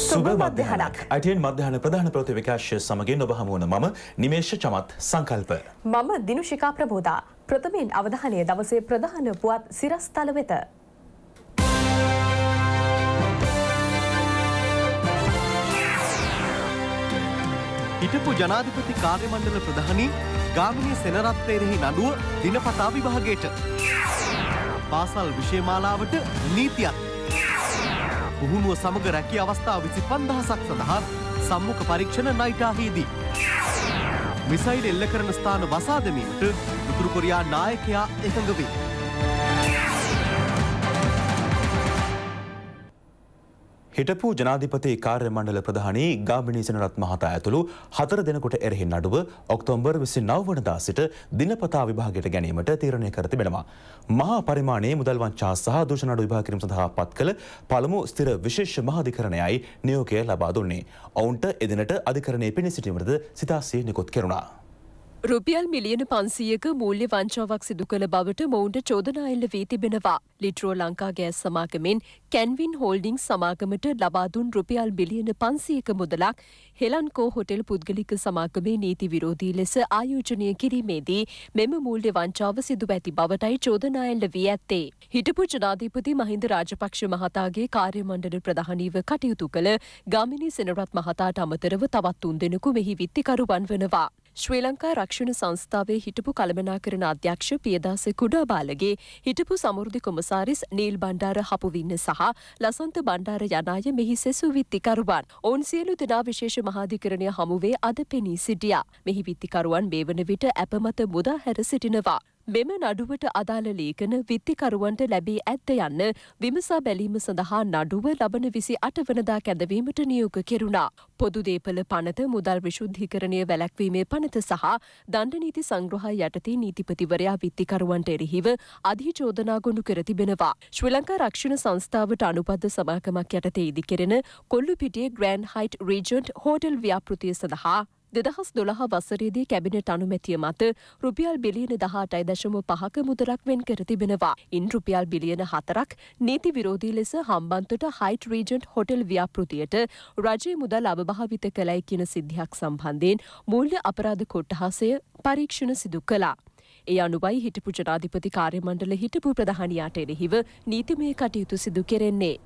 සුබ මධ්‍යහනක් අටයෙන් මධ්‍යහන ප්‍රධාන ප්‍රති විකාශය සමගින් ඔබ හමුවන මම නිමේශ චමත් සංකල්ප. මම දිනුෂිකා ප්‍රබෝධා ප්‍රථමයෙන් අවධානය දවසේ ප්‍රධාන පුවත් සිරස්තල වෙත. හිටපු ජනාධිපති කාර්යමණ්ඩල ප්‍රධානී ගාමිණී සෙනරත්නයෙහි නඩුව දිනපතා විභාගයට. පාසල් විෂයමාලාවට නීතියක්. පුහුණුව සමග රැකි අවස්ථා විසි පන්දහසක් සඳහා සම්මුඛ පරීක්ෂණ නයිටාහිදී. මිසයිල් එල්ල කරන ස්ථාන වසාදමීමට උතුරුකොරයා නායකයා එකඟ වේ. හිටපු ජනාධිපති කාර්ය මණ්ඩල ප්‍රධානී ගාමිණී සෙනරත් මහතා ඇතුළු හතර දෙනෙකුට එරෙහි නඩුව ඔක්තෝබර් 29 වනදා සිට දිනපතා විභාගයට ගැනීමට තීරණය කර තිබෙනවා. මහා පරිමාණයේ මුදල් වංචා සහ දූෂණ නඩු විභාග කිරීම සඳහා පත් කළ පළමු ස්ථිර විශේෂ මහාධිකරණයයි නියෝගය ලබා දුන්නේ. ඔවුන්ට එදිනට අධිකරණයේ පිණි සිටීමටද සිතාසිය නිකුත් කෙරුණා. රුපියල් මිලියන පන්සියක මූල්‍ය වංචාවක් සිදු කළ බවට මොවුන්ට චෝදනා එල්ල වී තිබෙනවා. ලිට්‍රෝ ලංකා ගෑස් සමාගමෙන් කැන්වින් හෝල්ඩිං සමාගමට ලබාදුන් රුපියල් බිලියන පන්සියක මුදලක් හෙලන්කෝ හොටෙල් පුද්ගලික සමාගමේ නීති විරෝධී ලෙස ආයෝජනය කිරීමේදී මෙම මූල්‍ය වංචාව සිදුව ඇති බවටයි චෝදනා එල්ල වී ඇත්තේ. හිටපු ජනාධිපති මහින්ද රාජපක්ෂ මහතාගේ කාර්යමණ්ඩල ප්‍රධානීව කටයුතු කළ ගාමිණී සෙනරත් මහතාට අමතරව තවත් තුන් දෙනෙකු මෙහි විත්තිකරුවන් වනවා. ශ්‍රී ලංකා රක්ෂණ සංස්ථාවේ හිටපු කළමනාකරන අධ්‍යක්ෂ පියදාස කුඩාබාලගේ හිටපු සමුෘධි කොමසාරිස් නීල් බණ්ඩාර හපුවින්න සහ ලසන්ත බණ්ඩාර යනාය මෙහි සෙසු විත්තිකරුවන්. ඔවුන් සියලු දෙනා විශේෂ මහාධිකරණය හමුවේ අද පෙනී සිටියා. මෙහි විත්තිකරුවන් මේ වන විට ඇපමත මුදා හැර සිටිනවා. මෙම නඩුවට අදාළ ලේඛන විත්තිකරුවන්ට ලැබී ඇත්ත යන්න විමසා බැලීම සඳහා නඩුව ලබන විසි අටවනදා කැඳවීමට නියෝග කෙරුණා. පොදු දේපල පනත මුදල් විශුද්ධිකරණය වැලැක්වීමේ පනත සහ දණ්ඩනීති සංග්‍රහ යටතේ නීතිපතිවරයා විත්තිකරුවන්ට එරෙහිව අධිචෝදනා ගොඩු කර තිබෙනවා. ශ්‍රී ලංකා රක්ෂණ සංස්ථාවට අනුබද්ධ සමාගමක් යටතේ ඉදිකෙරෙන කොල්ලු පිටියේ ග්‍රෑන්් හයිට් රීජන්ට් හෝටල් ව්‍යාපෘතිය සඳහා දෙදහස් දොළහ වසරේදී කැබිනට අනුමැතිය මත රුපියල් බිලියන දහටයි දශම පහක මුදලක් වෙන් කර තිබෙනවා. ඉන් රුපියල් බිලියන හතරක් නීති විරෝධී ලෙස හම්බන්තොට හයිට් රීජන්ට් හොටෙල් ව්‍යාපෘතියට රජයේ මුදල් අභභාවිත කළයි කියන සිද්ධියක් සම්බන්ධයෙන් මූල්‍ය අපරාධ කොට්ටහසය පරීක්ෂණ සිදු කළා. ඒ අනුවයි හිටපු ජනාධිපති කාර්යමණ්ඩල හිටපු ප්‍රධානියාට එරෙහිව නීතිමය කටයුතු සිදු කෙරෙන්නේ.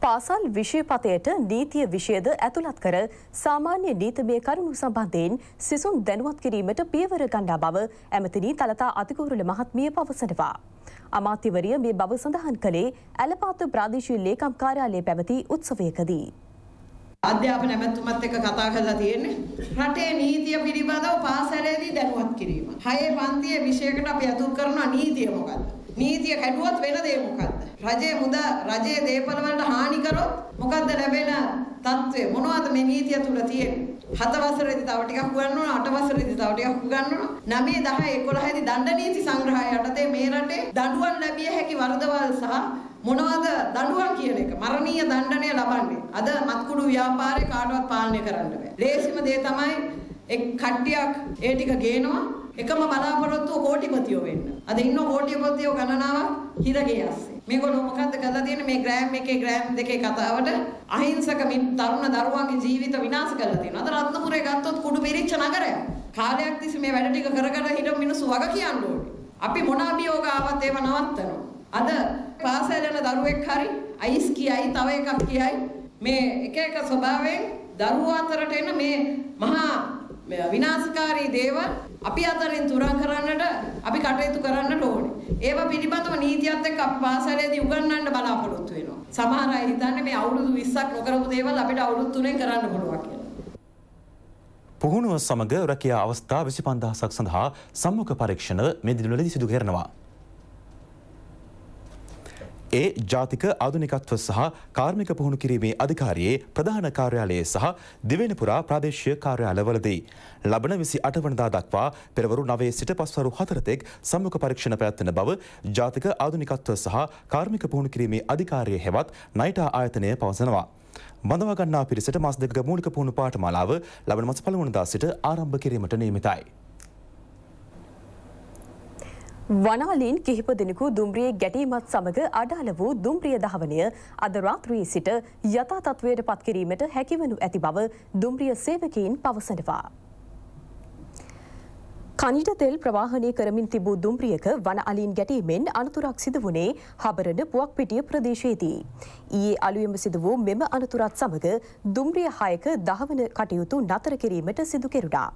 පාසල් විෂයපතයට නීතිය විෂයද ඇතුළත් කර සාමාන්‍ය නීතමය කරුණු සම්බන්ධයෙන් සිසුන් දැනුවත් කිරීමට පියවර ගණ්ඩා බව ඇමතිනී තලතා අතිකෝරුල මහත්මිය පවසනවා. අමාත්‍යවරිය මේ බව සඳහන් කළේ ඇලපාත ප්‍රාදේශීය ලේකම් කාර්යාලයේ පැවති උත්සවයකදී. අධ්‍යාපන ඇමැතුමත් එක්ක කතා කරලා තියෙන්නේ රටේ නීතිය පිළිබඳව පාසලේදී දැනුවත් කිරීම. හයේ පන්තියේ විෂයකට අපි අතුල් කරනවා නීතිය මොකක්ද? නීතිය කැඩුවොත් වෙන දේ මොකක්ද? රජයේ මුදා රජයේ දේපල වලට හානි කරොත් මොකද්ද ලැබෙන තත්ත්වය? මොනවද මේ නීතිය තුල තියෙන්නේ? හත වසරේදී තව ටිකක් උගන්වනවා අට වසරේදී තව ටිකක් උගන්වනවා 9 10 11 දී දණ්ඩ නීති සංග්‍රහය යටතේ මේ රටේ දඬුවම් ලැබිය හැකි වරදවල් සහ මොනවද දඬුවම් කියන එක මරණීය දණ්ඩනය ලබන්නේ අද මත්කුඩු ව්‍යාපාරේ කාටවත් පාලනය කරන්න බෑ ලේසිම දේ තමයි එක් කට්ටියක් ඒ ටික ගේනවා එකම බලාපොරොත්තුව කෝටිපතියෝ වෙන්න. අද ඉන්න කෝටිපතියෝ ගණනාවක් හිරගේ ඇස්සේ. මේගොල්ලෝ මොකද්ද කරලා තියෙන්නේ මේ ග්‍රෑම් එකේ ග්‍රෑම් දෙකේ කතාවට අහිංසක තරුණ දරුවන්ගේ ජීවිත විනාශ කරලා තියෙනවා. අද රත්නපුරේ ගත්තොත් කුඩු පිරිච්ච නගරයක්. කාලයක් තිස්සේ මේ වැඩ ටික කර කර හිටපු මිනිස්සු වග කියන්න ඕනේ. අපි මොන අභියෝග ආවත් ඒව නවත්තනවා. අද පාසල් යන දරුවෙක් හරි අයිස් කියයි තව එකක් කියයි මේ එක එක ස්වභාවයෙන් දරුවෝ අතරට එන මේ මහා විනාශකාරී දේවල් අපි අතරින් තුරන් කරන්නට අපි කටයුතු කරන්නට ඕනේ. ඒවා පිළිබඳව නීතියත් එක්ක අපි පාසලේදී උගන්වන්න බලාපොරොත්තු වෙනවා. සමහර අය හිතන්නේ මේ අවුරුදු 20ක් නොකරපු දේවල් අපිට අවුරුදු 3ෙන් කරන්න පුළුවන් කියලා. පුහුණුව සමග රැකියා අවස්ථා 25000ක් සඳහා සම්මුඛ පරීක්ෂණ මේ දිනවලදී සිදු කරනවා. ඒ ජාතික ආධුනිකත්ව සහ කාර්මික පුහුණු කිරීමේ අධිකාරයේ ප්‍රධාන කාර්යාලයේ සහ දිවෙනපුරා ප්‍රාදේශීය කාර්යාලවලදී. ලබන විසි අටවනදා දක්වා පෙරවරු නවේ සිට පස්වරු හතරතෙක් සම්මුඛ පරීක්ෂණ පැවැත්වෙන බව ජාතික ආධුනිකත්ව සහ කාර්මික පුහුණු කිරීමේ අධිකාරය හෙවත් නයිටා ආයතනය පවසනවා. බඳවගන්නා පිරිසට මස් දෙක මූලික පුහුණු පාඨමාලාව ලබන මස පළමුවනදා සිට ආරම්භ කිරීමට නියමිතයි. වනාලීන් කිහිප දෙනෙකු දුම්රියේ ගැටීමත් සමග අඩාල වූ දුම්රිය දහවනය අද රාත්‍රයේ සිට යථා තත්ත්වයට පත්කිරීමට හැකිවනු ඇති බව දුම්රිය සේවකයින් පවසනවා. කනිට තෙල් ප්‍රවාහනය කරමින් තිබූ දුම්රියක වන අලින් ගැටීමෙන් අනතුරක් සිදු වුණේ හබරන පුවක් පිටිය ප්‍රදේශයේදී. ඊයේ අලුයම සිදු වූ මෙම අනතුරත් සමග දුම්රිය හයක දහවන කටයුතු නතර කිරීමට සිදු කෙරුණා.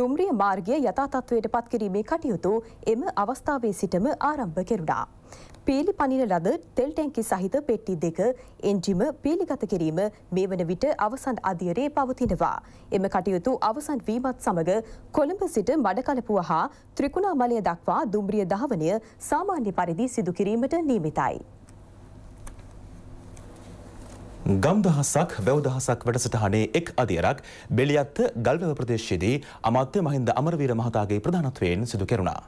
දුම්රිය මාර්ගය යථා තත්ත්වයට පත් කිරීමේ කටයුතු එම අවස්ථාවේ සිටම ආරම්භ කෙරුණා. පීලි පනින ලද තෙල් ටැංකි සහිත පෙට්ටි දෙක එන්ජිම පීලිගත කිරීම මේ වන විට අවසන් අධියරේ පවතිනවා. එම කටයුතු අවසන් වීමත් සමග කොළඹ සිට මඩකලපුව හා ත්‍රිකුණාමලය දක්වා දුම්රිය දහවනය සාමාන්‍ය පරිදි සිදු කිරීමට නියමිතයි. ගම් දහසක් වැව් දහසක් වැඩසටහනේ එක් අදියරක් බෙලියත්ත ගල්වැව ප්‍රදේශයේදී අමාත්‍ය මහින්ද අමරවීර මහතාගේ ප්‍රධානත්වයෙන් සිදු කෙරුණා.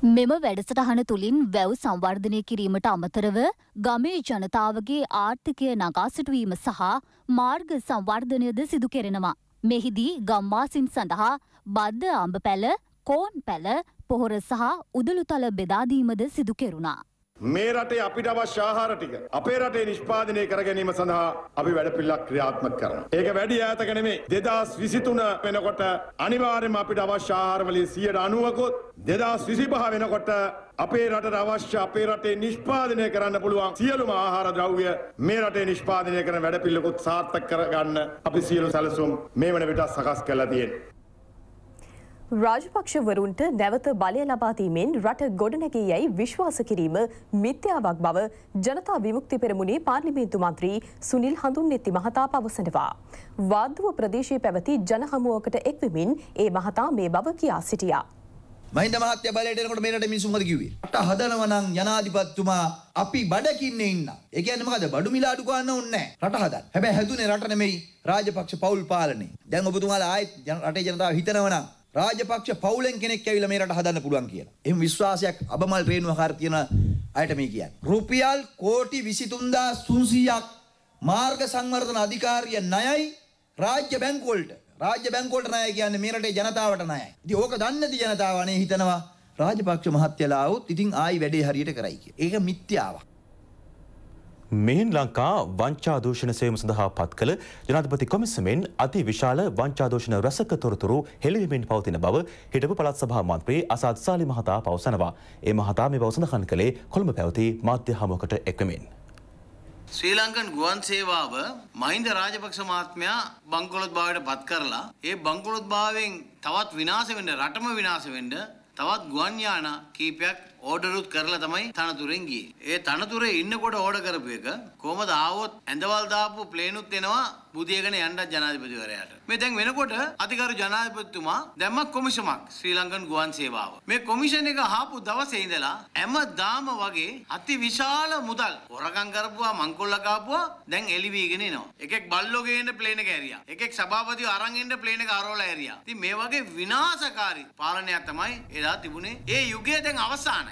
මෙම වැඩසටහන තුළින් වැව් සංවර්ධනය කිරීමට අමතරව ගමේ ජනතාවගේ ආර්ථිකය නගා සිටුවීම සහ මාර්ග සංවර්ධනයද සිදු කෙරෙනවා. මෙහිදී ගම්වාසින් සඳහා බද්ධ අඹ පැල, කෝන් පැල, පොහොර සහ උදළුතල බෙදාදීමද සිදු කෙරුණා. මේ රටේ අපිට අවශ්‍ය ආහාර ටික අපේ රටේ නිෂ්පාදනය කර ගැනීම සඳහා අපි වැඩපිළිවෙලක් ක්‍රියාත්මක කරනවා. ඒක වැඩි ඈතක නෙමෙයි. 2023 වෙනකොට අනිවාර්යයෙන්ම අපිට අවශ්‍ය ආහාර වලින් 90%කුත් 2025 වෙනකොට අපේ රටට අවශ්‍ය අපේ රටේ නිෂ්පාදනය කරන්න පුළුවන් සියලුම ආහාර ද්‍රව්‍ය මේ රටේ නිෂ්පාදනය කරන වැඩපිළිවෙලකුත් සාර්ථක කරගන්න අපි සියලු සැලසුම් මේ වන විට සකස් කරලා තියෙනවා. රාජපක්ෂවරුන්ට නැවත බලය ලබාදීමෙන් රට ගොඩනැගේ යැයි විශ්වාස කිරීම මිත්‍යාවක් බව ජනතා විමුක්ති පෙරමුණේ පාර්ලිමේන්තු මන්ත්‍රී සුනිල් හඳුන්නෙත්ති මහතා පවසනවා. වාද්දුව ප්‍රදේශයේ පැවති ජනහමුවකට එක්වමින් ඒ මහතා මේ බව කියා සිටියා. මහින්ද මහත්ය බලයට එනකොට මේකට මිනිස්සු මොකද කිව්වේ? රට හදනවා නම් ජනාධිපතිතුමා අපි බඩකින්නේ ඉන්න. ඒ කියන්නේ මොකද? බඩු මිල අඩු කරන්න ඕනේ නැහැ. රට හදන්න. හැබැයි හැදුනේ රට නෙමෙයි රාජපක්ෂ පවුල් පාලනේ. දැන් ඔබතුමාලා ආයෙත් රටේ ජනතාව හිතනවා නම් රාජපක්ෂ පවුලෙන් කෙනෙක් ඇවිල්ලා මේ රට හදන්න පුළුවන් කියලා. එහෙම විශ්වාසයක් අබමල් රේණුවකාර තියෙන අයට මේ කියන්නේ. රුපියල් කෝටි 23300ක් මාර්ග සංවර්ධන අධිකාරිය ණයයි රාජ්‍ය බැංකු වලට. රාජ්‍ය බැංකු වලට ණය කියන්නේ මේ රටේ ජනතාවට ණයයි. ඉතින් ඕක දන්නේ නැති ජනතාව අනේ හිතනවා රාජපක්ෂ මහත්තයලා આવුත් ඉතින් ආයි වැඩේ හරියට කරයි කියලා. ඒක මිත්‍යාවක්. මෙහින් ලංකා වංචාදූෂණ සේම සඳහා පත් කළ ජනාධිපති කොමිසමෙන් අති විශාල වංචාදූෂණ රැසක තොරතුරු හෙළිවෙමින් පවතින බව හිටපු පළාත් සභා මන්ත්‍රී අසාද් සාලි මහතා පවසනවා. ඒ මහතා මේ බව සඳහන් කළේ කොළඹ පැවති මාධ්‍ය හමුවකට එක්වමින්. ශ්‍රී ලංකන් ගුවන් සේවාව මහින්ද රාජපක්ෂ මහත්මයා බංකොලොත් භාවයට පත් කරලා ඒ බංකොලොත් භාවයෙන් තවත් විනාශ වෙන්න රටම විනාශ වෙන්න තවත් ගුවන් යාන කීපයක් ඕඩරුත් කරලා තමයි තනතුරෙන් ගියේ. ඒ තනතුරේ ඉන්නකොට ඕඩර් කරපු එක කොහමද ආවොත් ඇඳවල් දාපු ප්ලේනුත් එනවා බුදියගෙන යන්නත් ජනාධිපතිවරයාට. මේ දැන් වෙනකොට අධිකාරු ජනාධිපතිතුමා දැම්මක් කොමිෂමක් ශ්‍රී ලංකන් ගුවන් සේවාව. මේ කොමිෂන් එක ආපු දවසේ ඉඳලා හැමදාම වගේ අති විශාල මුදල් හොරකම් කරපුවා මංකොල්ල කාපුවා දැන් එලි වීගෙන එනවා. එකෙක් බල්ලෝ ගේන්න ප්ලේන් එක ඇරියා. එකෙක් සභාපතිව අරන් එන්න ප්ලේන් එක අරවලා ඇරියා. ඉතින් මේ වගේ විනාශකාරී පාලනයක් තමයි එදා තිබුණේ. ඒ යුගය දැන් අවසానයි.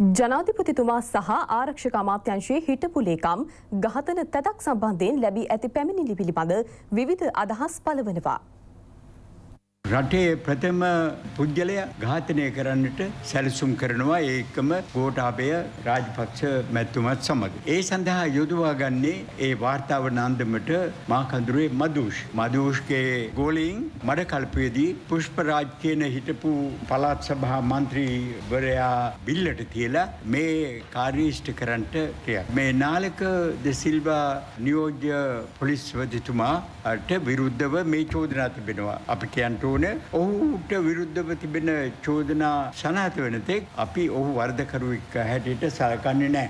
ජනාධිපතිතුමා සහ ආරක්ෂක අමාත්‍යංශයේ හිටපු ලේකම් ඝාතන තැදක් සම්බන්ධයෙන් ලැබී ඇති පැමිණිලි පිළිබඳ විවිධ අදහස් පලවනවා. රටේ ප්‍රථම පුද්ගලය ඝාතනය කරන්නට සැලසුම් කරනවා ඒකම ගෝටාපය රාජපක්ෂ මැත්තුමත් සමඟ. ඒ සඳහා යොදවා ගන්නේ ඒ වාර්තාව නන්දමට මාකඳුරේ මදූෂ්. මදූෂ්ගේ ගෝලීන් මඩ කල්පයේදී පුෂ්පරාජ් කියන හිටපු පළාත් සභා මන්ත්‍රීවරයා බිල්ලට තියලා මේ කාර්යෂ්ට කරන්නට ක්‍රියා. මේ නාලක දෙසිල්වා නියෝජ්‍ය පොලිස්වතිතුමාට විරුද්ධව මේ චෝදනා තිබෙනවා. අපි කියන්ට ඕන ඔහුට විරුද්ධව තිබෙන චෝදනා සනාත වෙනතෙක් අපි ඔහු වර්ධකරුවෙක් හැටියට සලකන්නේ නෑ.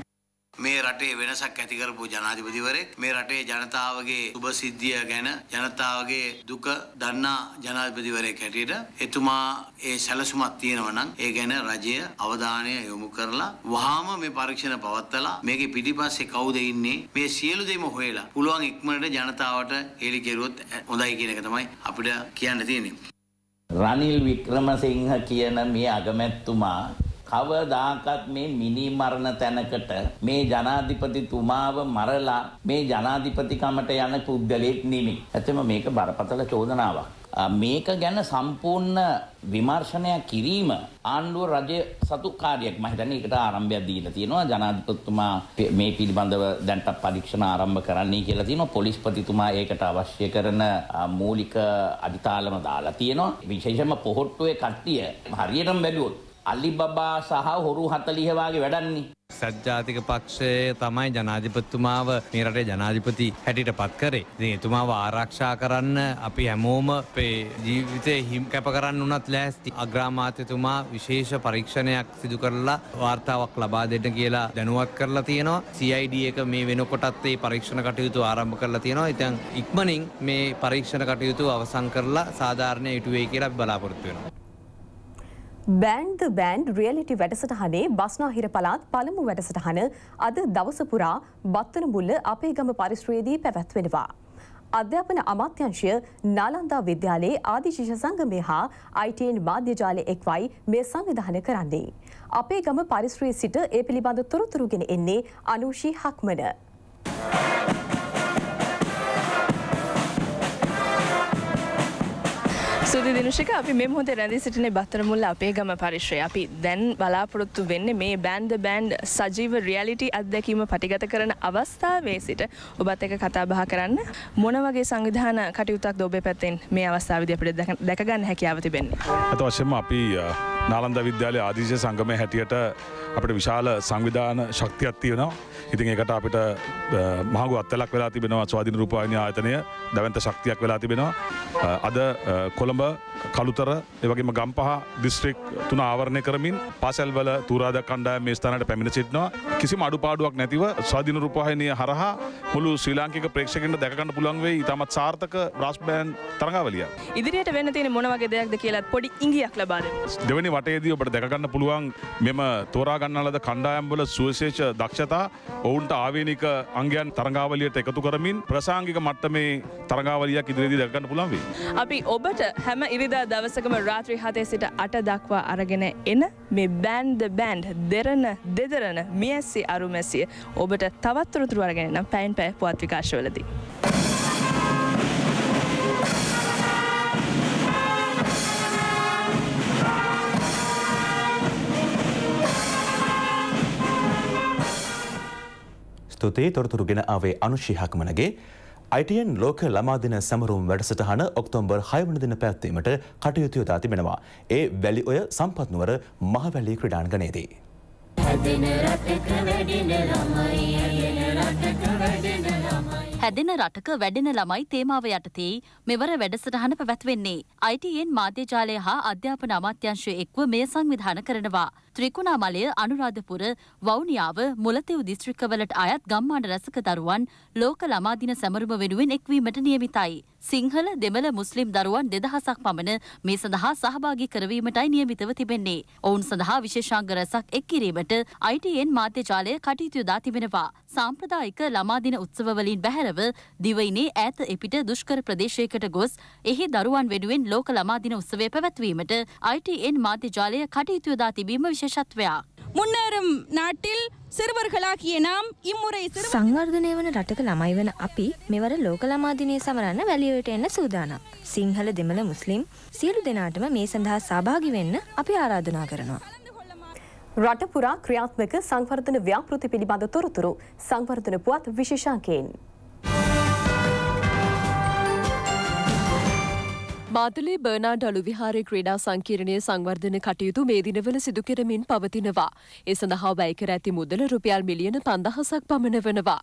මේ රටේ වෙනසක් ඇති කරපු ජනාධිපතිවරයෙක් මේ රටේ ජනතාවගේ සුබ සිද්ධිය ගැන ජනතාවගේ දුක දන්නා ජනාධිපතිවරයෙක් හැටියට එතුමා ඒ සැලසුමක් තියෙනවා නම් ඒ ගැන රජය අවධානය යොමු කරලා වහාම මේ පරීක්ෂණ පවත්වලා මේකේ පිටිපස්සේ කවුද ඉන්නේ මේ සියලු දේම හොයලා පුළුවන් ඉක්මනට ජනතාවට හෙළි කෙරුවොත් හොඳයි කියන එක තමයි අපිට කියන්න තියෙන්නේ. රනිල් වික්‍රමසිංහ කියන මේ අගමැත්තුමා කවදාකත් මේ මිනි මරණ තැනකට මේ ජනාධිපතිතුමාව මරලා මේ ජනාධිපතිකමට යන පුද්ගලයෙක් නෙමෙයි. ඇත්තම මේක බරපතල චෝදනාවක්. අ, මේක ගැන සම්පූර්ණ විමර්ශනයක් කිරීම ආණ්ඩුව රජය සතු කාර්යයක් මහිතන එකට ආරම්භයක් දීලා තියෙනවා ජනාධිපතිතුමා පෙ- මේ පිළිබඳව දැන්ට පරීක්ෂණ ආරම්භ කරන්නේ කියලා තියෙනවා පොලිස්පතිතුමා ඒකට අවශ්‍ය කරන අ, මූලික අධිතාලම දාලා තියෙනවා විශේෂම පොහොට්ටුවේ කට්ටිය හරියටම බැලුවොත් අලිබබා සහ හොරු 40 වාගේ වැඩන්නේ සජ්ජාතික පක්ෂය තමයි ජනාධිපතිතුමාව මේ රටේ ජනාධිපති හැටියට පත් කරේ. ඉතින් එතුමාව ආරක්ෂා කරන්න අපි හැමෝම අපේ ජීවිතේ හිම් කැප කරන්න උනත් ලෑස්ති. අග්‍රාමාත්‍යතුමා විශේෂ පරීක්ෂණයක් සිදු කරලා වාර්තාවක් ලබා දෙන්න කියලා දැනුවත් කරලා තියෙනවා. CID එක මේ වෙනකොටත් ඒ පරීක්ෂණ කටයුතු ආරම්භ කරලා තියෙනවා. ඉතින් ඉක්මනින් මේ පරීක්ෂණ කටයුතු අවසන් කරලා සාධාරණය ඉටු වෙයි කියලා අපි බලාපොරොත්තු වෙනවා. බෑන්ඩ් බෑන්ඩ් රියලිටි වැඩසටහනේ බස්නාහිර පළාත් පළමු වැඩසටහන අද දවස පුරා බත්තන මුල්ල අපේ ගම පරිශ්‍රයේදී පැවැත්වෙනවා. අධ්‍යාපන අමාත්‍යංශය නාලන්දා විද්‍යාලයේ ආදිශිෂ සංගමය හා ITN මාධ්‍යජාලය එක්වයි මේ සංවිධාන කරන්නේ. අපේ ගම පරිශ්‍රයේ සිට ඒ පිළිබඳ තොරතුරුගෙන එන්නේ අනුෂී හක්මන. සුදි දිනුෂික අපි මේ මොහොතේ රැඳී සිටින බත්තර මුල්ල අපේ ගම පරිශ්‍රය. අපි දැන් බලාපොරොත්තු වෙන්නේ මේ බෑන්ඩ් බෑන්ඩ් සජීව රියැලිටි අත්දැකීම පටිගත කරන අවස්ථාවේ සිට ඔබත් එක්ක කතා බහ කරන්න මොන වගේ සංවිධාන කටයුත්තක්ද ඔබේ පැත්තෙන් මේ අවස්ථාවේදී අපිට දැක- දැක ගන්න හැකියාව තිබෙන්නේ. ඇත වශයෙන්ම අපි අ, නාලන්ද විද්‍යාලය ආදීශය සංගමය හැටියට අපට විශාල සංවිධාන ශක්තියක් තියෙනවා. ඉතින් ඒකට අපිට මහගු අත්තලක් වෙලා තිබෙනවා ස්වාධීන රූපවාහිනී ආයතනය දැවන්ත ශක්තියක් වෙලා තිබෙනවා. අද කොළඹ කළුතර ඒවගේම ගම්පහ දිස්ත්‍රික් තුන ආවරණය කරමින් පාසැල්වල තුරාද කණ්ඩායම් මේ ස්ථානට පැමිණ සිටිනවා. කිසිම අඩුපාඩුවක් නැතිව ස්වාධීන රූපවාහිනිය හරහා මුළු ශ්‍රී ලාංකික ප්‍රේක්ෂකයන්ට දැකගන්න පුළුවන් වෙයි ඉතාමත් සාර්ථක බ්‍රාස්බෑන් තරඟාවලිය. ඉදිරියට වෙන්න තියෙන මොන වගේ දෙයක්ද කියලාත් පොඩි ඉඟියක් ලබා දෙන්න. දෙවැනි වටේදී ඔබට දැකගන්න පුළුවන් මෙම තෝරාගන්නලද කණ්ඩායම්වල සුවශේෂ දක්ෂතා ඔවුන්ට ආවේනික අංගයන් තරඟාවලියට එකතු කරමින් ප්‍රසාංගික මට්ටමේ තරඟාවලියක් ඉදිරියේදී දැකගන්න පුළුවන් වෙයි. අපි ඔබට හැම ඉරිදා දවසකම රාත්‍රී හතේ සිට අට දක්වා අරගෙන එන මේ බෑන්ඩ් බෑන්ඩ් දෙරන දෙදරන මියස්සි අරුමැසිය ඔබට තවත් තොරතුරු අරගෙන නම් පැයින් පැය පුවත් විකාශවලදී. ස්තුතියි තොරතුරුගෙන ආවේ අනුශිහක්මනගේ අයිටන් ලෝක ළමාදින සමරුම් වැඩසටහන ඔක්තෝම්බර් හයවන දින පැත්වීමට කටයුතු යොදා තිබෙනවා. ඒ වැලි ඔය සම්පත්නුවර මහවැලි ක්‍රඩාන්ගනයේදී. හැදෙන රටක වැඩෙන ළමයි තේමාව යටතේ මෙවර වැඩසටහන පැවැත්වෙන්නේ. ITN මාධ්‍යජාලය හා අධ්‍යාපන අමාත්‍යංශය එක්ව මෙය සංවිධාන කරනවා. ත්‍රිකුණාමලය අනුරාධපුර වවුනියාව මුලතෙව් දිස්ත්‍රික්කවලට අයත් ගම්මාන රැසක දරුවන් ලෝක ළමාදින සැමරුම වෙනුවෙන් එක්වීමට නියමිතයි. සිංහල දෙමළ මුස්ලිම් දරුවන් දෙදහසක් පමණ මේ සඳහා සහභාගි කරවීමටයි නියමිතව තිබෙන්නේ. ඔවුන් සඳහා විශේෂාංග රැසක් එක් කිරීමට ITN මාධ්‍යජාලය කටයුතු යොදා තිබෙනවා. සාම්ප්‍රදායික ළමාදින උත්සවවලින් බැහැරව දිවයිනේ ඈත එපිට දුෂ්කර ප්‍රදේශයකට ගොස් එහි දරුවන් වෙනුවෙන් ලෝක ළමාදින උත්සවය පැවැත්වීමට ITN මාධ්‍යජාලය කටයුතු යොදා තිබීම විශේෂත්වයක්. முன்னேறும் நாட்டில் சிறுவர்களாகிய நாம் இம்முறை சிறு- සංවර්ධනය වන රටක ළමයි වන අපි මෙවර ලෝක ළමාදිනය සමරන්න වැලියොයට එන්න සූදානම්. සිංහල දෙමළ මුස්ලිම් සියලු දෙනාටම මේ සඳහා සභාගි වෙන්න අපි ආරාධනා කරනවා. රටපුරා ක්‍රියාත්මක සංවර්ධන ව්‍යාපෘති පිළිබඳ තොරතුරු සංවර්ධන පුවත් විශේෂාංකයෙන්. මාතලේ බර්නාඩ් අලු විහාරය ක්‍රීඩා සංකීර්ණය සංවර්ධන කටයුතු මේ දිනවල සිදු කරමින් පවතිනවා. ඒ සඳහා වැය කර ඇති මුදල රුපියල් මිලියන පන්දහසක් පමණ වනවා.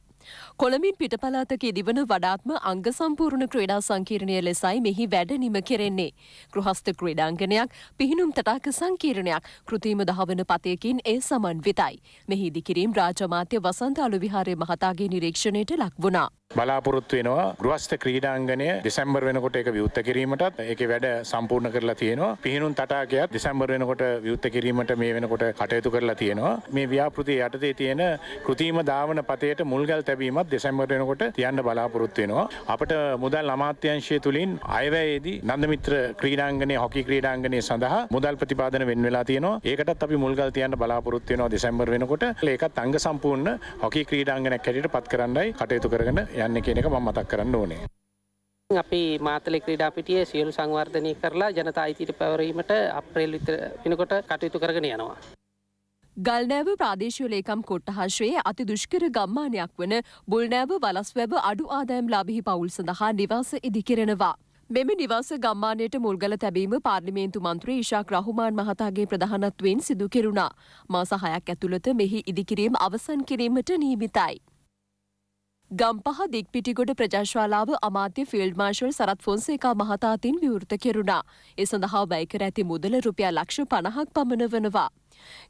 කොළමින් පිටපලාතක ඉදිවන වඩාත්ම අංග සම්පූර්ණ ක්‍රීඩා සංකීර්ණය ලෙසයි මෙහි වැඩ නිම කෙරෙන්නේ. ගෘහස්ථ ක්‍රීඩාංගනයක් පිහිනුම් තටාක සංකීර්ණයක් කෘතිම දහවන පතයකින් ඒ සමන්විතයි. මෙහි ඉදිකිරීම් රාජමාත්‍ය වසන්ත අලු විහාරය මහතාගේ නිරීක්ෂණයට ලක් වුණා. බලාපොරොත්තු වෙනවා ගෘහස්ත ක්‍රීඩාංගනය දෙසැම්බර් වෙනකොට එක විවෘත කිරීමටත් ඒක වැඩ සම්පූර්ණ කරලා තියෙනවා. පිහිනුම් තටාකයක් දෙසැම්බර් වෙනකොට විවෘත කිරීමට මේ වෙනකොට කටයුතු කරලා තියෙනවා. මේ ව්‍යාපෘතිය යටතේ තියෙන කෘතිම ධාවන පතයට මුල්ගල් තැබීමත් දෙසැම්බර් වෙනකොට තියන්න බලාපොරොත්තු වෙනවා. අපට මුදල් අමාත්‍යංශය තුලින් අයවැයේදී නන්දමිත්‍ර ක්‍රීඩාංගනයේ හොකි ක්‍රීඩාංගනය සඳහා මුදල් ප්‍රතිපාදන වෙන් වෙලා තියෙනවා. ඒකටත් අපි මුල්ගල් තියන්න බලාපොරොත්තු වෙනවා දෙසැම්බර් වෙනකොට. ඒකත් අංග සම්පූර්ණ හොකි ක්‍රීඩාංගනයක් හැටියට පත් කරන්නයි කටයුතු කරගෙන යන්න කියන එක මම මතක් කරන්න ඕනේ අපි මාතලේ ක්‍රීඩා පිටියේ සියලු සංවර්ධනය කරලා ජනතා අයිතියට පැවරීමට අප්‍රේල් විතර වෙනකොට කටයුතු කරගෙන යනවා. ගල්නෑව ප්‍රාදේශීය ලේකම් කොට්ටහශයේ අති දුෂ්කර ගම්මානයක් වන බුල්නෑව වලස්වැබ අඩු ආදායම් ලාභිහි පවුල් සඳහා නිවාස ඉදිකෙරෙනවා. මෙම නිවාස ගම්මානයට මුල්ගල තැබීම පාර්ලිමේන්තු මන්ත්‍රී ඉශාක් රහුමාන් මහතාගේ ප්‍රධානත්වයෙන් සිදු කෙරුණා. මාස හයක් ඇතුළත මෙහි ඉදිකිරීම අවසන් කිරීමට නීමිතයි. ගම්පහ දික්පිටිගොඩ ප්‍රජාශාලාව අමාත්‍ය ෆිල්ඩ් මාර්ශල් සරත් ෆොන්සේකා මහතාතින් විවෘත කෙරුණා. ඒ සඳහා වැයකර ඇති මුදල රුපියල් ලක්ෂ පණහක් පමණ වනවා.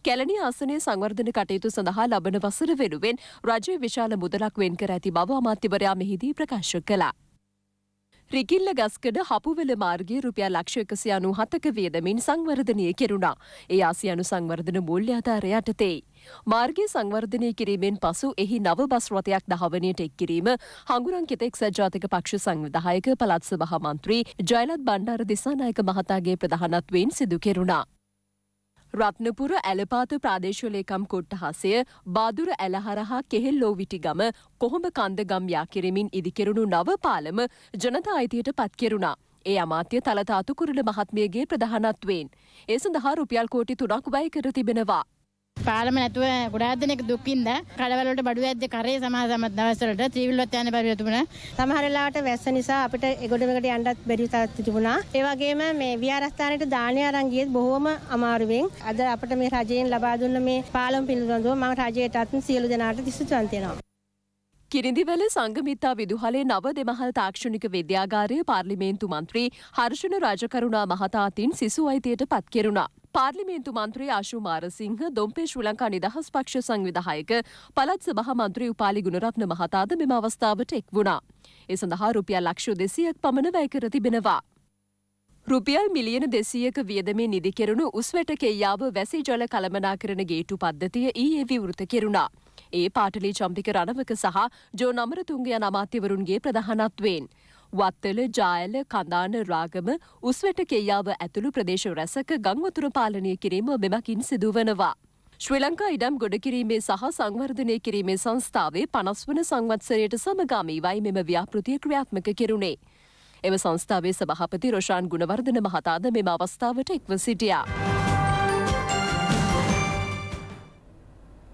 කැලණි ආසනයේ සංවර්ධන කටයුතු සඳහා ලබන වසර වෙනුවෙන් රජය විශාල මුදලක් වෙන් කර ඇති බව අමාත්‍යවරයා මෙහිදී ප්‍රකාශ කළා. රිකිල්ල ගස්කඩ හපුවල මාර්ගයේ රුපියල් ලක්ෂ එකසිය අනු හතක වියදමින් සංවර්ධනය කෙරුණා. ඒ ආසියනු සංවර්ධන මූල්‍ය අධාරය යටතේ. මාර්ගය සංවර්ධනය කිරීමෙන් පසු එහි නව බස් රථයක් දහවනයට එක් කිරීම හංගුරංකිත එක්සත් ජාතික පක්ෂ සංවිධායක පළාත් සභා මන්ත්‍රී ජයලත් බණ්ඩාර දිසානායක මහතාගේ ප්‍රධානත්වයෙන් සිදු කෙරුණා. රත්නපුර ඇලපාත ප්‍රාදේශීය ලේකම් කොට්ටහසය බාදුර ඇලහරහා කෙහෙල්ලෝ විටිගම කොහොඹ කන්දගම් යා කෙරෙමින් ඉදිකෙරුණු නව පාලම ජනතා අයිතියට පත් කෙරුණා. ඒ අමාත්‍ය තලතාතු කුරුල මහත්මියගේ ප්‍රධානත්වයෙන්. ඒ සඳහා රුපියල් කෝටි තුනක් වැය කර තිබෙනවා. පාලම නැතුව ගොඩාක් දෙනෙක් දුක්ින්ද කඩවලට බඩු ඇද්ද කරේ සමහර සම දවස්වලට ත්‍රිවිල්වත් යන බැරුව තිබුණා. සමහර වෙලාවට වැස්ස නිසා අපිට එගොඩමකට යන්නත් බැරි තත්ත්ව තිබුණා. ඒ වගේම මේ විහාරස්ථානයට දානය අරන් ගියෙත් බොහොම අමාරුවෙන්. අද අපිට මේ රජයෙන් ලබා දුන්න මේ පාලම පිළිබඳව මම රජයටත් සියලු දෙනාට දිස්ත්‍රාන්ත වෙනවා. කිරිඳිවල සංගමිත්තා විදුහලේ නව දෙමහල් තාක්ෂණික විද්‍යාගාරය පාර්ලිමේන්තු මන්ත්‍රී හර්ෂණ රාජකරුණා මහතාතින් සිසු අයිතියට පත් කෙරුණා. පාර්ලිමේන්තු මන්ත්‍රී ආශු මාරසිංහ දොම්පේ ශ්‍රී ලංකා නිදහස් පක්ෂ සංවිධායක පළත් සභා මන්ත්‍රී උපාලි ගුණරත්න මහතාද මෙම අවස්ථාවට එක් වුණා. ඒ සඳහා රුපියල් ලක්ෂ දෙසියක් පමණ වැය කර තිබෙනවා. රුපියල් මිලියන දෙසීයක වියදමින් නිදිකෙරුණු උස්වැට කෙයාව වැසි ජල කළමනාකරන ගේටු පද්ධතිය ඊයේ විවෘත කෙරුණා. ඒ පාටලි චම්පික රණවක සහ ජෝ නමරතුන්ගේ යන අමාත්‍යවරුන්ගේ ප්‍රධානත්වයෙන්. වත්තල ජායල කඳාන රාගම උස්වැට කෙයාව ඇතුළු ප්‍රදේශ රැසක ගංවතුර පාලනය කිරීම මෙමකින් සිදුවනවා. ශ්‍රී ලංකා ඉඩම් ගොඩ කිරීමේ සහ සංවර්ධනය කිරීමේ සංස්ථාවේ පනස්වන සංවත්සරයට සමගාමීවයි මෙම ව්‍යාපෘතිය ක්‍රියාත්මක කෙරුණේ. එම සංස්ථාවේ සභහපති රොෂාන් ගුණවර්ධන මහතාද මෙම අවස්ථාවට එක්ව සිටියා.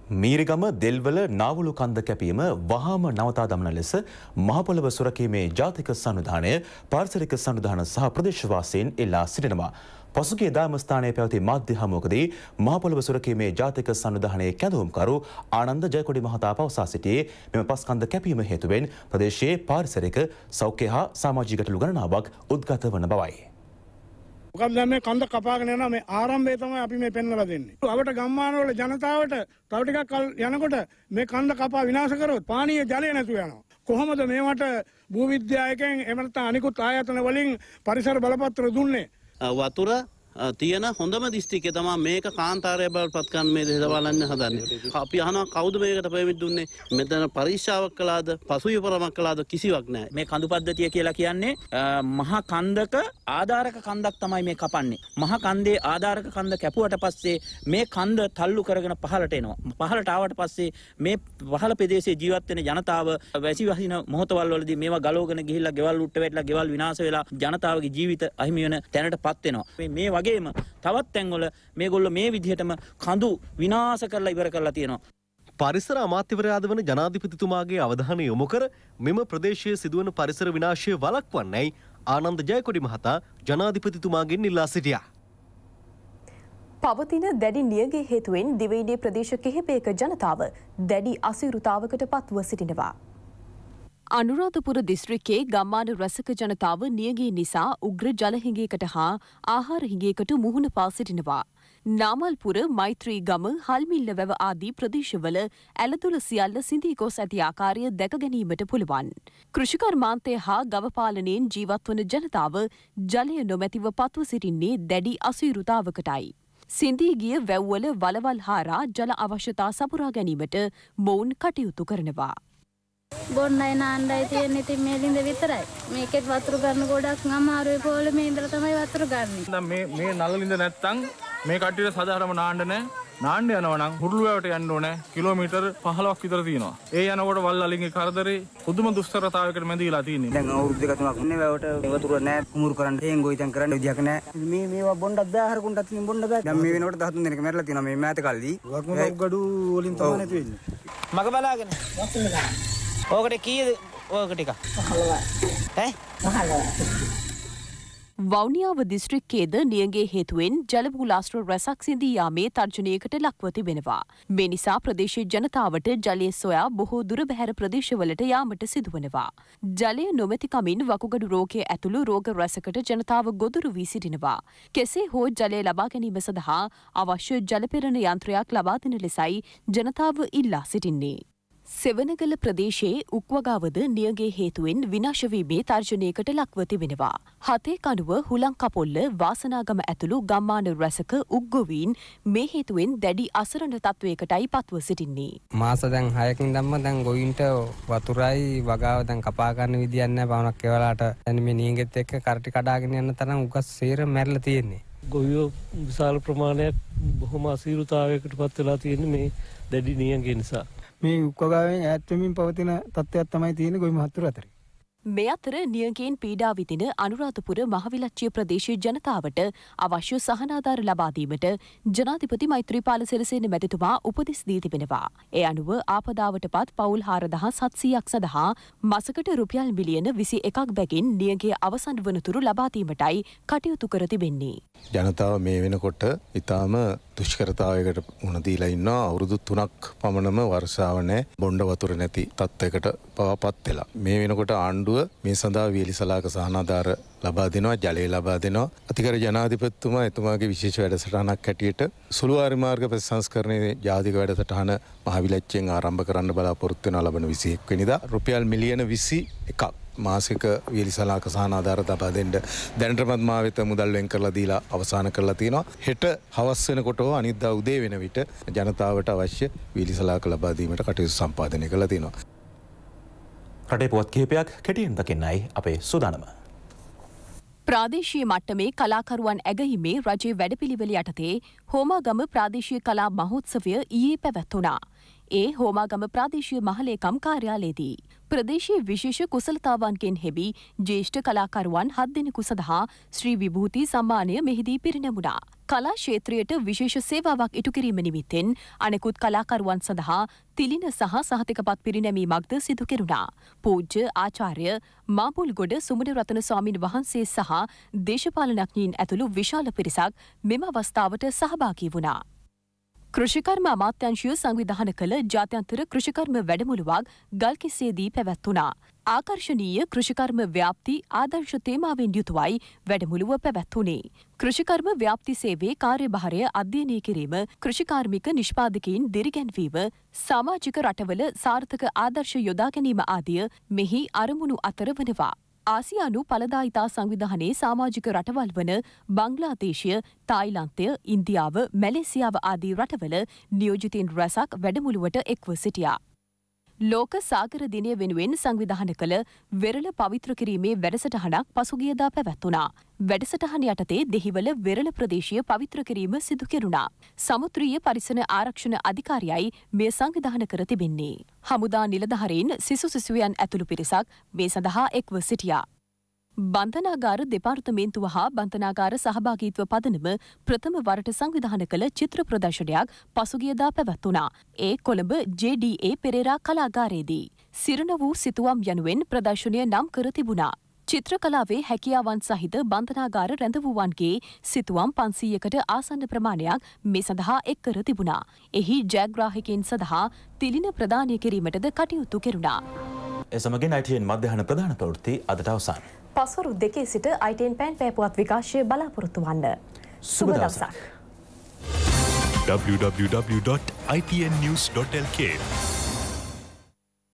මීරිගම දෙල්වල නාවුලු කන්ද කැපීම වහාම නවතා දමන ලෙස මහපොළව සුරකීමේ ජාතික සංවිධානය පාර්සරික සංවිධාන සහ ප්‍රදේශවාසයෙන් එල්ලා සිටිනවා. පසුගේ දාමස්ථානය පැවති මාධ්‍ය හමුවකදී මහපොළව සුරකීමේ ජාතික සංවිධානයේ කැඳවුම්කරු ආනන්ද ජයකොඩි මහතා පවසා සිටියේ මෙම පස්කන්ද කැපීම හේතුවෙන් ප්‍රදේශයේ පාරිසරික සෞඛ්‍ය හා සමාජික ගැටලු ගණනාවක් උද්ගත වන බවයි. මොකද දැන් මේ කන්ද කපාගෙන යනවා මේ ආරම්භය තමයි අපි මේ පෙන්වලා දෙන්නේ. අපට ගම්මානවල ජනතාවට තව ටිකක් කල් යනකොට මේ කන්ද කපා විනාශ කරොත් පානීය ජලය නැතුව යනවා. කොහොමද මේවට භූවිද්‍යායකයන් එහෙම නැත්නම් අනිකුත් ආයතන වලින් පරිසර බලපත්‍ර දුන්නේ? වතුර තියෙන හොඳම දිස්ත්‍රික්කය තමා මේක කාන්තාරය බවට පත්කන්න මේ දෙදවලන්න හදන්නේ. අපි අහනවා කවුද මේකට පෙමිත් දුන්නේ? මෙතන පරීක්ෂාවක් කළාද, පසුවිපරමක් කළාද කිසිවක් නැහැ. මේ කඳු පද්ධතිය කියලා කියන්නේ මහා කන්දක ආධාරක කන්දක් තමයි මේ කපන්නේ. මහා කන්දේ ආධාරක කන්ද කැපුවට පස්සේ මේ කන්ද තල්ලු කරගෙන පහළට එනවා. පහළට ආවට පස්සේ මේ පහළ ප්‍රදේශයේ ජීවත් වෙන ජනතාව වැසි වහින මොහොතවල් වලදී මේවා ගලවගෙන ගිහිල්ලා ගෙවල් උට්ට වැටලා ගෙවල් විනාශ වෙලා ජනතාවගේ ජීවිත අහිමි වෙන තැනටපත් වෙනවා. මේ වගේම තවත් තැන්වල මේගොල්ල මේ විදිහටම කඳු විනාශ කරලා ඉවර කරලා තියෙනවා. පරිසර අමාත්‍යවරයාද වන ජනාධිපතිතුමාගේ අවධානය යොමු කර මෙම ප්‍රදේශයේ සිදුවන පරිසර විනාශය වළක්වන්නයි ආනන්ද ජයකොඩි මහතා ජනාධිපතිතුමාගෙන් ඉල්ලා සිටියා. පවතින දැඩි නියගේ හේතුවෙන් දිවයිනේ ප්‍රදේශ කිහිපයක ජනතාව දැඩි අසීරුතාවකට පත්ව සිටිනවා. අනුරාධපුර දිස්ත්‍රික්කයේ ගම්මාන රැසක ජනතාව නියගේ නිසා උග්‍ර ජලහිඟයකට හා ආහාර හිඟයකට මුහුණ පා සිටිනවා. නාමල්පුර මෛත්‍රී ගම හල්මිල්ල වැව ආදී ප්‍රදේශවල ඇලතුළ සියල්ල සිඳී ගොස් ඇති ආකාරය දැක ගැනීමට පුළුවන්. කෘෂිකර්මාන්තය හා ගවපාලනයෙන් ජීවත්වන ජනතාව ජලය නොමැතිව පත්ව සිටින්නේ දැඩි අසීරුතාවකටයි. සිඳී ගිය වැව්වල වලවල් හාරා ජල අවශ්‍යතා සපුරා ගැනීමට මොවුන් කටයුතු කරනවා. බොන්නයි නාණ්ඩයි තියෙන ඉතින් මේ ලිඳ විතරයි. මේකෙත් වතුර ගන්න ගොඩක් අමාරුයි පොළමේ ඉඳලා තමයි වතුර ගන්න. දැන් මේ මේ නල ලිඳ නැත්තම් මේ කට්ටියට සදාටම නාන්න නැහැ. නාන්න යනවා නම් හුරුළුවට යන්න ඕනේ කිලෝමීටර් 15ක් විතර තියෙනවා. ඒ යනකොට වල් අලින්ගේ කරදරේ පුදුම දුෂ්කරතාවයකට මැදිලා තියෙන්නේ. දැන් අවුරුදු දෙක තුනක් ඉන්නේ වැවට වතුර නැහැ කුමුරු කරන්න හේන් ගොවිතැන් කරන්න විදියක් නැහැ. මේ මේවා බොණ්ඩක් බෑ හරකුන්ටත් ඉතින් බොණ්ඩ බෑ. දැන් මේ වෙනකොට 13 දෙනෙක් මැරලා තියෙනවා මේ මෑත කල්ලි. වකුගඩු ගඩු වලින් තමයි නැති වෙන්නේ. මග බලාගෙන. ඕකට කීයද ඕක ටික? 15. ඈ? වෞනියාව දිස්ත්‍රික්කයේද නියගේ හේතුවෙන් ජලබූලාස්ට්‍ර රැසක් සිඳී යාමේ තර්ජනයකට ලක්ව තිබෙනවා. මේ නිසා ප්‍රදේශයේ ජනතාවට ජලය සොයා බොහෝ දුරබැහැර ප්‍රදේශවලට යාමට සිදුවනවා. ජලය නොමැතිකමින් වකුගඩු රෝගය ඇතුළු රෝග රැසකට ජනතාව ගොදුරු වී සිටිනවා. කෙසේ හෝ ජලය ලබා ගැනීම සඳහා අවශ්‍ය ජලපෙරණ යන්ත්‍රයක් ලබා දෙන ලෙසයි ජනතාව ඉල්ලා සිටින්නේ. සෙවනගල ප්‍රදේශයේ උක්වගාවද නියගේ හේතුවෙන් විනාශවීමේ තර්ජනයකට ලක්ව තිබෙනවා. හතේ කනුව හුලං කපොල්ල වාසනාගම ඇතුළු ගම්මාන රැසක උග්ගොවීන් මේ හේතුවෙන් දැඩි අසරණ තත්ත්වයකටයි පත්ව සිටින්නේ. මාස දැන් හයකින් දම්ම දැන් ගොයින්ට වතුරයි වගාව දැන් කපාගන්න විදින්න පවනක් කෙවලාට දැන මේ නීගෙත් එක්ක කරටි කඩාගෙන යන්න තරම් උගස් සේර මැරල තියෙන්නේ. ගොවියෝ විශාල ප්‍රමාණයක් බොහොම අසීරුතාවයකට පත් වෙලා තියෙන්නේ මේ දැඩි නියගේ නිසා. මේ උක්කගාවෙන් ඈත්වමින් පවතින තත්ත්වයක් තමයි තියෙන ගොවි මහත්තුර අතර. මේ අතර නියගේන් පීඩා විදින අනුරාධපුර මහවිලච්චිය ප්‍රදේශයේ ජනතාවට අවශ්‍ය සහනාධාර ලබාදීමට ජනාධිපති මෛත්‍රීපාල සිරිසේන මැතිතුමා උපදෙස් දී තිබෙනවා. ඒ අනුව ආපදාවට පත් පවුල් හාරදහ සත්සීයක් සඳහා මසකට රුපියල් මිලියන විසි එකක් බැගින් නියගේ අවසන් වනතුරු ලබාදීමටයි කටයුතු කර තිබෙන්නේ. ජනතාව මේ වෙනකොට ඉතාම දුෂ්කරතාවයකට උනදීලා ඉන්නවා අවුරුදු තුනක් පමණම වර්ෂාව නැහැ බොණ්ඩ වතුර නැති තත්ත්වයකට පවපත් වෙලා. මේ වෙනකොට ආණ්ඩුව මේ සඳහා වියලි සලාක සහනාධාර ලබා දෙනවා ජලය ලබා දෙනවා. අතිකර ජනාධිපතිතුමා එතුමාගේ විශේෂ වැඩසටහනක් හැටියට සුළු ආරිමාර්ග ප්‍රතිසංස්කරණයේ ජාතික වැඩසටහන මහවිලච්චෙන් ආරම්භ කරන්න බලාපොරොත්තු වෙනවා ලබන 21 වෙනිදා. රුපියල් මිලියන 21ක් මාසික වියලිසලාක සහනාධාර තබා දෙන්න දැනටමත් මා වෙත මුදල් වෙන් කරලා දීලා අවසන් කරලා තියෙනවා. හෙට හවස් වෙනකොට හෝ අනිද්දා උදේ වෙන විට ජනතාවට අවශ්‍ය වියලිසලාක ලබා දීමට කටයුතු සම්පාදනය කරලා තියෙනවා. රටේ පුවත් කිහිපයක් කෙටියෙන් දකින්නයි අපේ සූදානම. ප්‍රාදේශීය මට්ටමේ කලාකරුවන් ඇගහිමේ රජයේ වැඩපිළිවෙල යටතේ හෝමාගම ප්‍රාදේශීය කලා මහෝත්සවය ඊයේ පැවැත්වුණා. ඒ හෝමාගම ප්‍රාදේශීය මහලේකම් කාර්යාලයේදී. ප්‍රදේශයේ විශේෂ කුසලතාවන්ගෙන් හෙබි ජේෂ්ඨ කලාකරුවන් හත් දෙනෙකු සඳහා ශ්‍රී විභූති සම්මානය මෙහිදී පිරිනැමුණා. කලා ක්ෂේත්‍රයට විශේෂ සේවාවක් ඉටු කිරීම නිමිත්තෙන් අනෙකුත් කලාකරුවන් සඳහා තිලින සහ සහතිකපත් පිරිනැමීමක්ද සිදු කෙරුණා. පූජ්‍ය ආචාර්ය මාපුල්ගොඩ සුමන රතන ස්වාමින් වහන්සේ සහ දේශපාලනඥයින් ඇතුළු විශාල පිරිසක් මෙම අවස්ථාවට සහභාගී වුණා. කෘෂිකර්ම අමාත්‍යංශය සංවිධාන කළ ජාත්‍යන්තර කෘෂිකර්ම වැඩමුළුවක් ගල්කිස්සේදී පැවැත්වුණා. ආකර්ශනීය කෘෂිකර්ම ව්‍යාප්ති ආදර්ශ තේමාවෙන් යුතුවයි වැඩමුළුව පැවැත්වුණේ. කෘෂිකර්ම ව්‍යාප්ති සේවේ කාර්යභාරය අධ්‍යයනය කිරීම කෘෂිකාර්මික නිෂ්පාදකයින් දිරිගැන්වීම සමාජික රටවල සාර්ථක ආදර්ශ යොදා ගැනීම ආදිය මෙහි අරමුණු අතර වනවා. ආසියානු පලදායිතා සංවිධානයේ සාමාජික රටවල් වන බංග්ලාදේශය තායිලන්තය ඉන්දියාව මැලේසියාව ආදී රටවල නියෝජිතීන් රැසක් වැඩමුළුවට එක්ව සිටියා. ලෝක සාගර දිනය වෙනුවෙන් සංවිධාන කළ වෙරළ පවිත්‍ර කිරීමේ වැඩසටහනක් පසුගියදා පැවැත්වුණා. වැඩසටහන යටතේ දෙහිවල වෙරළ ප්‍රදේශය පවිත්‍ර කිරීම සිදු කෙරුණා. සමුත්‍රීය පරිසන ආරක්ෂණ අධිකාරියයි මෙය සංවිධාන කර තිබෙන්නේ. හමුදා නිලධහරයෙන් සිසු සිසුවයන් ඇතුළු පිරිසක් මේ සඳහා එක්ව සිටියා. බන්ධනාගාර දෙපාර්තමේන්තුව හා බන්ධනාගාර සහභාගීත්ව පදනම ප්‍රථම වරට සංවිධාන කළ චිත්‍ර ප්‍රදර්ශනයක් පසුගියදා පැවැත්වුණා. ඒ කොළඹ JDA පෙරේරා කලාගාරයේදී. සිරණ වූ සිතුවම් යනුවෙන් ප්‍රදර්ශනය නම් කර තිබුණා. චිත්‍රකලාවේ හැකියාවන් සහිත බන්ධනාගාර රැඳවූවන්ගේ සිතුවම් පන්සීයකට ආසන්න ප්‍රමාණයක් මේ සඳහා එක් කර තිබුණා. එහි ජයග්‍රාහිකයින් සඳහා තිලින ප්‍රදානය කිරීමටද කටයුතු කෙරුණා. එසමගින් අයිටයෙන් මධ්‍යහන ප්‍රධාන ප්‍රවෘත්ති අදට අවසන්. පසුරු දෙකේ සිට අයිටෙන් පැන් පෑපුවත් විකාශය බලාපොරොත්තු වන්න. සුබ දවසක්. www.itnnews.lk